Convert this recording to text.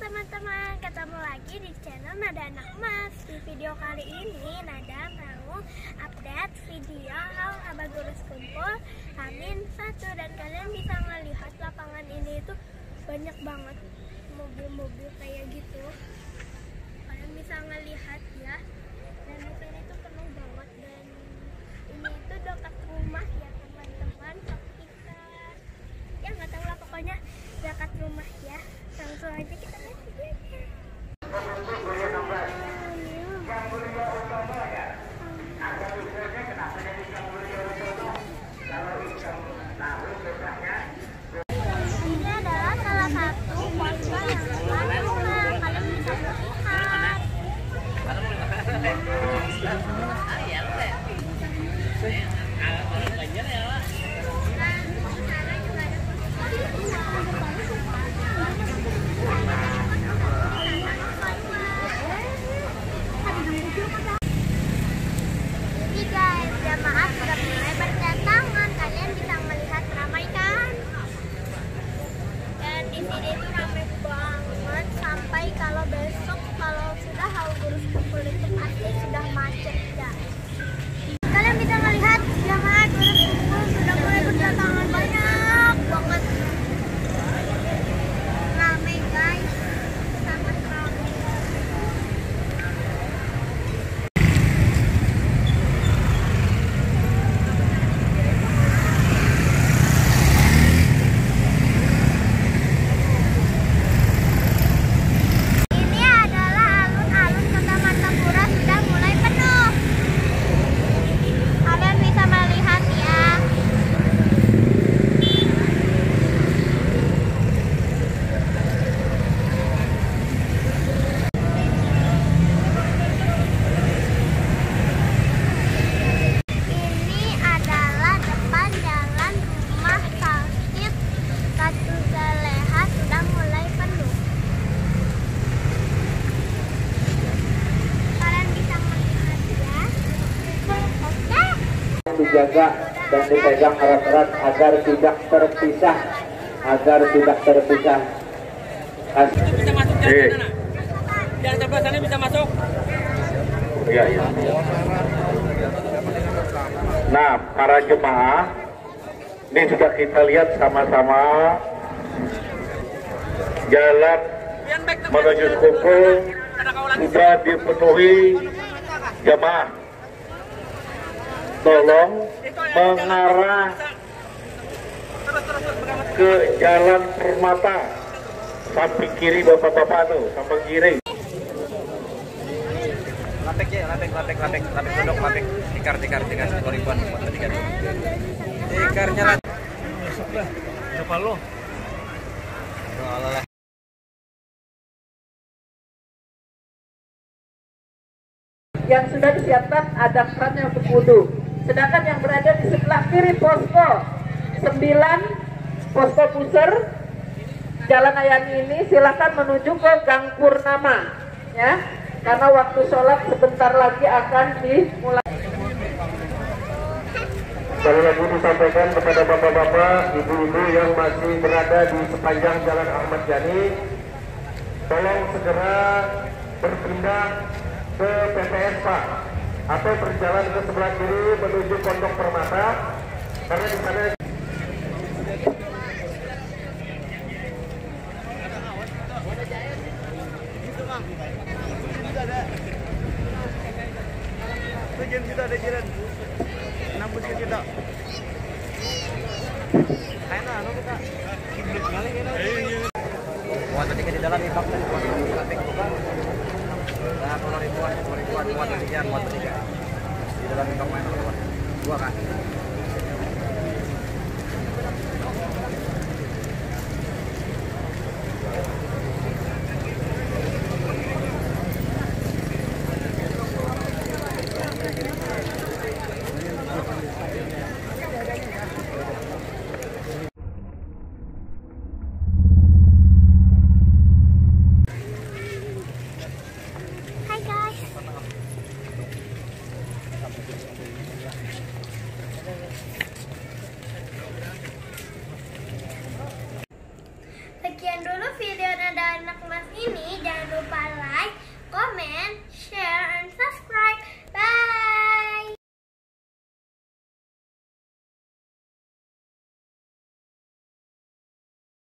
teman-teman, ketemu lagi di channel Nada Anak Emas Di video kali ini Nada mau update video Hal Abah Gurus Kumpul Amin 1 Dan kalian bisa melihat lapangan ini itu banyak banget mobil-mobil kayak gitu. Kalian bisa ngelihat ya Dan di sini tuh penuh banget Dan ini itu dekat rumah ya teman-teman kita ya nggak tahu lah pokoknya dekat rumah ya langsung aja kita lihat videonya ini adalah salah satu posko yang dekat rumah kalian bisa melihat Ini guys, jamaah sudah mulai berdatangan. Kalian bisa melihat ramai kan? Dan di sini tuh ramai banget sampai kalau besok kalau gurus kumpul itu pasti sudah macet guys. Kalian bisa melihat jamaah gurus kumpul sudah mulai berdatangan banyak banget. Ramai guys, sangat ramai. Ini adalah alun-alun Kota Martapura sudah mulai penuh. Kalian bisa melihat ya. Ini adalah depan jalan rumah sakit Katu Zaleha sudah mulai penuh. Kalian bisa melihat ya. Oke. Dijaga dan dipegang erat-erat agar tidak terpisah agar tidak terpisah As- bisa masuk jalan Eh. sana. Jalan sebelah sana bisa masuk. Iya, iya. Nah, para jemaah, ini sudah kita lihat sama-sama jalan menuju kumpul sudah dipenuhi jemaah. Tolong mengarah ke jalan Permata. Samping kiri bapak-bapak tuh samping kiri. Lapek ya lapek lapek lapek lapek duduk lapek. Tikar tikar tikar sepuluh ribuan tikar tikarnya lah Siapa lo? Allah yang sudah disiapkan ada kerannya untuk wudhu. Sedangkan yang berada di sebelah kiri posko 9 posko pusar Jalan Ayani ini silakan menuju ke Gang Purnama ya. Karena waktu sholat sebentar lagi akan dimulai. Sekali lagi disampaikan kepada bapak-bapak, ibu-ibu yang masih berada di sepanjang jalan Ahmad Yani, tolong segera berpindah ke PPS Pak, atau berjalan ke sebelah kiri menuju Pondok Permata, karena di sana Tujuan kita ada jiran Nambus ke kita Kayaknya anu kita Kiblit kali kita Muat tadi di dalam. ibak tadi bukan Nah kalau ribuan Sepuluh ribuan Muat sekian Muat tadi Di dalam main Dua kan